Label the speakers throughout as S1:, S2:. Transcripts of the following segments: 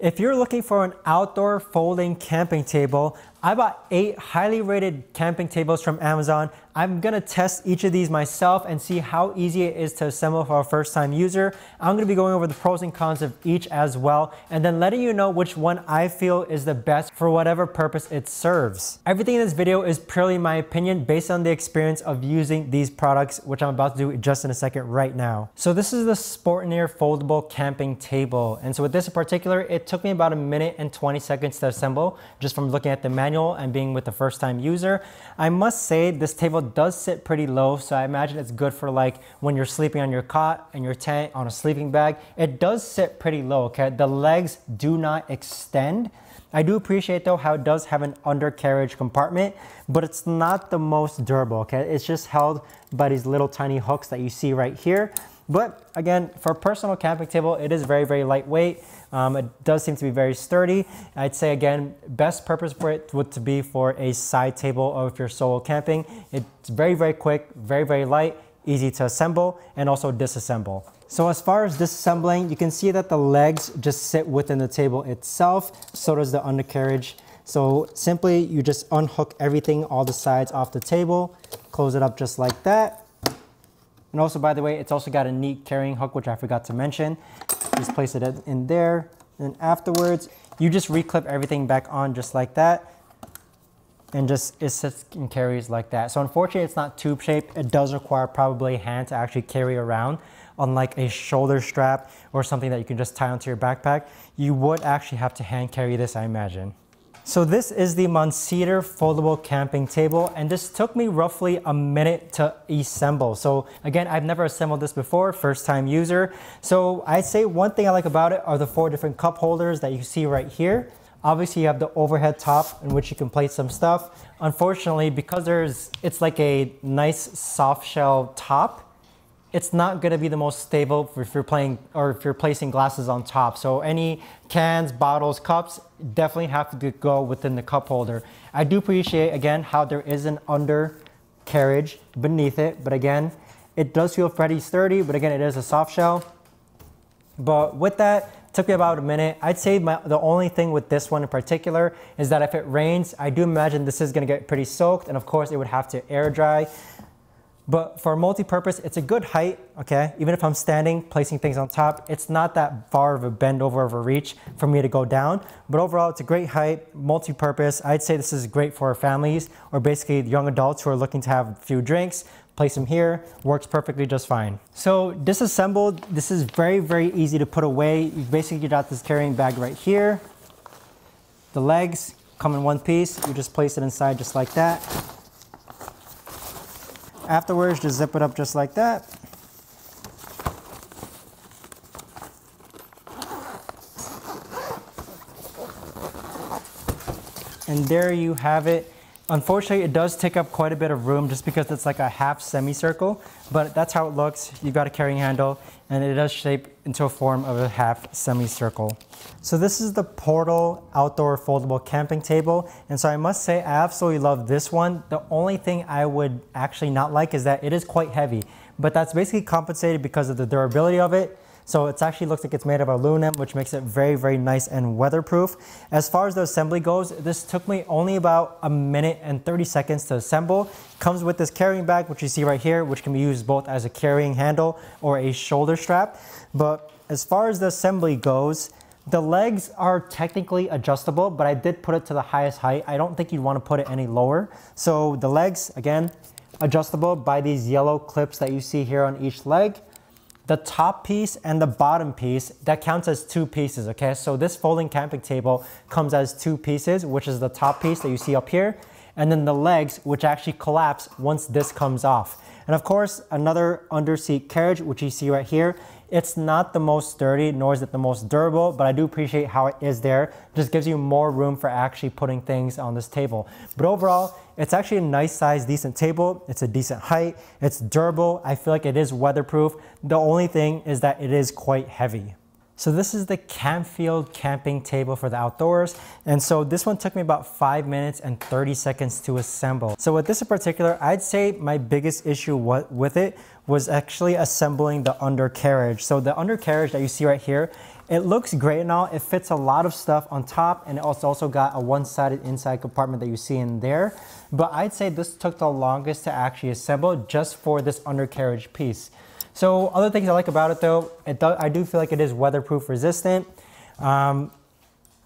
S1: If you're looking for an outdoor folding camping table, I bought eight highly rated camping tables from Amazon. I'm gonna test each of these myself and see how easy it is to assemble for a first time user. I'm gonna be going over the pros and cons of each as well, and then letting you know which one I feel is the best for whatever purpose it serves. Everything in this video is purely my opinion based on the experience of using these products, which I'm about to do just in a second right now. So this is the Sportneer foldable camping table. And so with this in particular, it took me about a minute and 20 seconds to assemble just from looking at the manual manual and being with the first time user. I must say this table does sit pretty low, so I imagine it's good for like when you're sleeping on your cot and your tent on a sleeping bag. It does sit pretty low, okay? The legs do not extend. I do appreciate though how it does have an undercarriage compartment, but it's not the most durable, okay? It's just held by these little tiny hooks that you see right here. But again, for a personal camping table, it is very, very lightweight. Um, it does seem to be very sturdy. I'd say again, best purpose for it would to be for a side table or if you're solo camping. It's very, very quick, very, very light, easy to assemble and also disassemble. So as far as disassembling, you can see that the legs just sit within the table itself. So does the undercarriage. So simply you just unhook everything, all the sides off the table, close it up just like that. And also, by the way, it's also got a neat carrying hook, which I forgot to mention. Just place it in there. And afterwards, you just reclip everything back on just like that. And just it sits and carries like that. So unfortunately, it's not tube shaped. It does require probably a hand to actually carry around. Unlike a shoulder strap or something that you can just tie onto your backpack, you would actually have to hand carry this, I imagine. So this is the Montsiter foldable camping table and this took me roughly a minute to assemble. So again, I've never assembled this before, first time user. So I'd say one thing I like about it are the four different cup holders that you see right here. Obviously you have the overhead top in which you can place some stuff. Unfortunately, because there's, it's like a nice soft shell top, it's not going to be the most stable if you're playing or if you're placing glasses on top. So any cans, bottles, cups definitely have to go within the cup holder. I do appreciate again how there is an undercarriage beneath it, but again, it does feel pretty sturdy, but again, it is a soft shell. But with that, took me about a minute. I'd say my, the only thing with this one in particular is that if it rains, I do imagine this is gonna get pretty soaked and of course it would have to air dry. But for multi-purpose, it's a good height, okay? Even if I'm standing, placing things on top, it's not that far of a bend over of a reach for me to go down. But overall, it's a great height, multi-purpose. I'd say this is great for families or basically young adults who are looking to have a few drinks, place them here, works perfectly just fine. So disassembled, this is very, very easy to put away. You basically got this carrying bag right here. The legs come in one piece. You just place it inside just like that. Afterwards, just zip it up just like that. And there you have it. Unfortunately, it does take up quite a bit of room just because it's like a half semicircle, but that's how it looks. You've got a carrying handle and it does shape into a form of a half semicircle. So this is the Portal outdoor foldable camping table. And so I must say, I absolutely love this one. The only thing I would actually not like is that it is quite heavy, but that's basically compensated because of the durability of it so it actually looks like it's made of aluminum, which makes it very, very nice and weatherproof. As far as the assembly goes, this took me only about a minute and 30 seconds to assemble. Comes with this carrying bag, which you see right here, which can be used both as a carrying handle or a shoulder strap. But as far as the assembly goes, the legs are technically adjustable, but I did put it to the highest height. I don't think you'd want to put it any lower. So the legs, again, adjustable by these yellow clips that you see here on each leg the top piece and the bottom piece, that counts as two pieces, okay? So this folding camping table comes as two pieces, which is the top piece that you see up here, and then the legs, which actually collapse once this comes off. And of course, another underseat carriage, which you see right here, it's not the most sturdy, nor is it the most durable, but I do appreciate how it is there. Just gives you more room for actually putting things on this table. But overall, it's actually a nice size, decent table. It's a decent height. It's durable. I feel like it is weatherproof. The only thing is that it is quite heavy. So this is the Campfield camping table for the outdoors. And so this one took me about five minutes and 30 seconds to assemble. So with this in particular, I'd say my biggest issue with it was actually assembling the undercarriage. So the undercarriage that you see right here, It looks great and all. It fits a lot of stuff on top and it's also got a one-sided inside compartment that you see in there. But I'd say this took the longest to actually assemble just for this undercarriage piece. So other things I like about it though, it do, I do feel like it is weatherproof resistant. Um,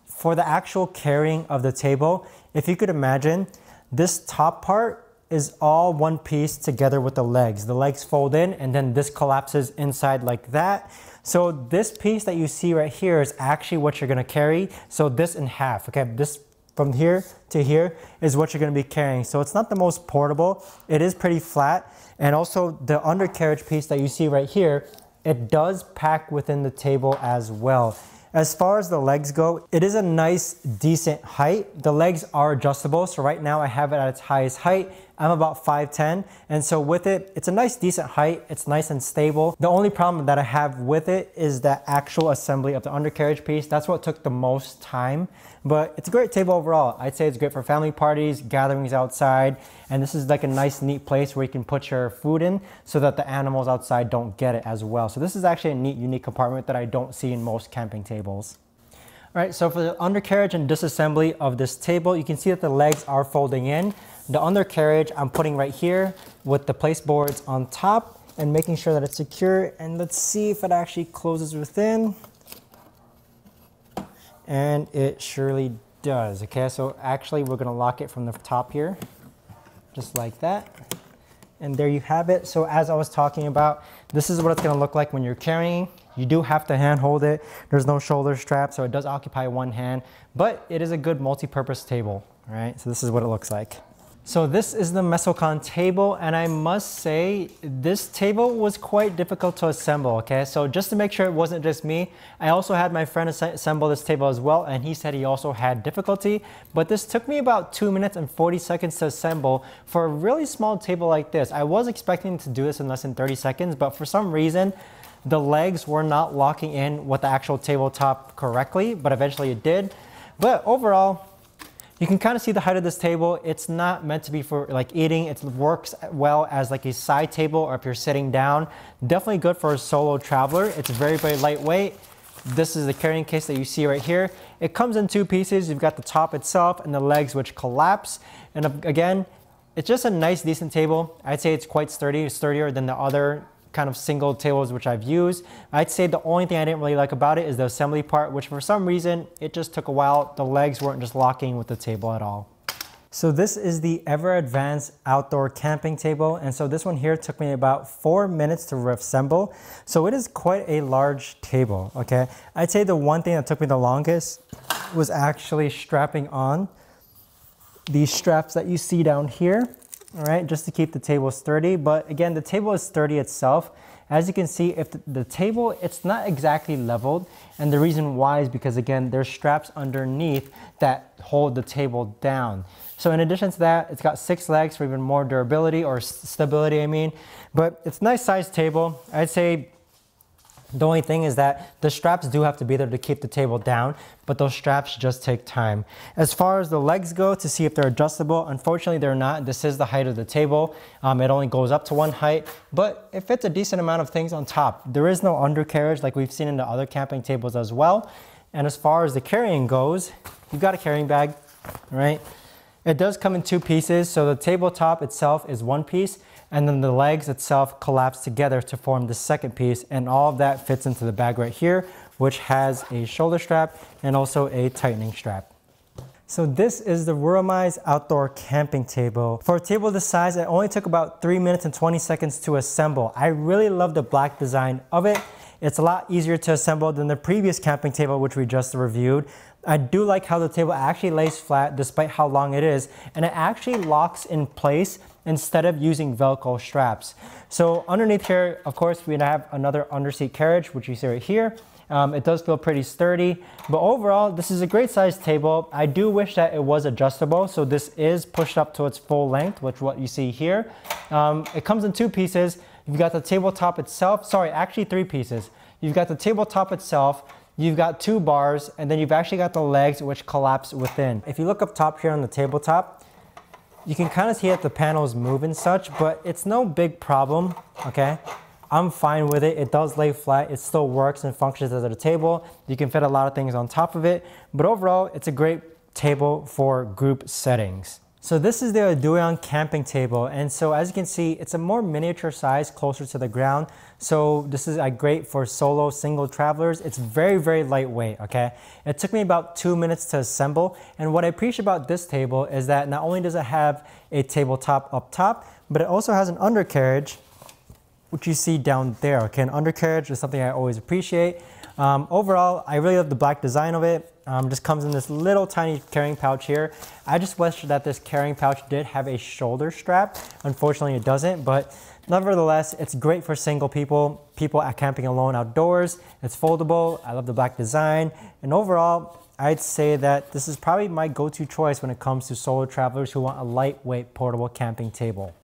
S1: for the actual carrying of the table, if you could imagine, this top part is all one piece together with the legs. The legs fold in and then this collapses inside like that. So this piece that you see right here is actually what you're gonna carry. So this in half, okay? This from here to here is what you're gonna be carrying. So it's not the most portable. It is pretty flat. And also the undercarriage piece that you see right here, it does pack within the table as well. As far as the legs go, it is a nice, decent height. The legs are adjustable. So right now I have it at its highest height. I'm about 5'10", and so with it, it's a nice decent height. It's nice and stable. The only problem that I have with it is the actual assembly of the undercarriage piece. That's what took the most time, but it's a great table overall. I'd say it's great for family parties, gatherings outside, and this is like a nice, neat place where you can put your food in so that the animals outside don't get it as well. So this is actually a neat, unique compartment that I don't see in most camping tables. All right, so for the undercarriage and disassembly of this table, you can see that the legs are folding in. The undercarriage I'm putting right here with the place boards on top and making sure that it's secure. And let's see if it actually closes within. And it surely does. Okay, so actually we're gonna lock it from the top here, just like that. And there you have it. So as I was talking about, this is what it's gonna look like when you're carrying. You do have to hand hold it. There's no shoulder strap, so it does occupy one hand, but it is a good multi-purpose table, right? So this is what it looks like. So this is the Mssohkan table and I must say this table was quite difficult to assemble, okay? So just to make sure it wasn't just me, I also had my friend assemble this table as well and he said he also had difficulty, but this took me about 2 minutes and 40 seconds to assemble for a really small table like this. I was expecting to do this in less than 30 seconds, but for some reason, the legs were not locking in with the actual tabletop correctly, but eventually it did. But overall, you can kind of see the height of this table. It's not meant to be for like eating. It works well as like a side table or if you're sitting down. Definitely good for a solo traveler. It's very, very lightweight. This is the carrying case that you see right here. It comes in two pieces. You've got the top itself and the legs which collapse. And again, it's just a nice, decent table. I'd say it's quite sturdy, sturdier than the other kind of single tables which I've used. I'd say the only thing I didn't really like about it is the assembly part, which for some reason, it just took a while. The legs weren't just locking with the table at all. So this is the Ever Advanced Outdoor Camping Table. And so this one here took me about four minutes to assemble. So it is quite a large table, okay? I'd say the one thing that took me the longest was actually strapping on these straps that you see down here all right, just to keep the table sturdy. But again, the table is sturdy itself. As you can see, if the, the, table, it's not exactly leveled. And the reason why is because again, there's straps underneath that hold the table down. So in addition to that, it's got six legs for even more durability or stability, I mean. But it's nice sized table. I'd say the only thing is that the straps do have to be there to keep the table down, but those straps just take time. As far as the legs go to see if they're adjustable, unfortunately they're not. This is the height of the table. Um, it only goes up to one height, but it fits a decent amount of things on top. There is no undercarriage like we've seen in the other camping tables as well. And as far as the carrying goes, you've got a carrying bag, right? It does come in two pieces. So the tabletop itself is one piece and then the legs itself collapse together to form the second piece and all of that fits into the bag right here which has a shoulder strap and also a tightening strap. So this is the Ruramai's outdoor camping table. For a table this size, it only took about 3 minutes and 20 seconds to assemble. I really love the black design of it. It's a lot easier to assemble than the previous camping table which we just reviewed. I do like how the table actually lays flat despite how long it is and it actually locks in place instead of using Velcro straps. So underneath here, of course, we have another underseat carriage, which you see right here. Um, it does feel pretty sturdy, but overall, this is a great size table. I do wish that it was adjustable. So this is pushed up to its full length, which what you see here. Um, it comes in two pieces. You've got the tabletop itself, sorry, actually three pieces. You've got the tabletop itself, you've got two bars, and then you've actually got the legs which collapse within. If you look up top here on the tabletop, you can kind of see that the panels move and such, but it's no big problem, okay? I'm fine with it. It does lay flat. It still works and functions as a table. You can fit a lot of things on top of it, but overall, it's a great table for group settings. So this is the Adoyon camping table. And so as you can see, it's a more miniature size closer to the ground. So this is great for solo single travelers. It's very, very lightweight, okay? It took me about two minutes to assemble. And what I appreciate about this table is that not only does it have a tabletop up top, but it also has an undercarriage, which you see down there, okay? An undercarriage is something I always appreciate. Um, overall, I really love the black design of it. Um, just comes in this little tiny carrying pouch here. I just wish that this carrying pouch did have a shoulder strap. Unfortunately, it doesn't, but nevertheless, it's great for single people, people at camping alone outdoors. It's foldable. I love the black design. And overall, I'd say that this is probably my go-to choice when it comes to solo travelers who want a lightweight portable camping table.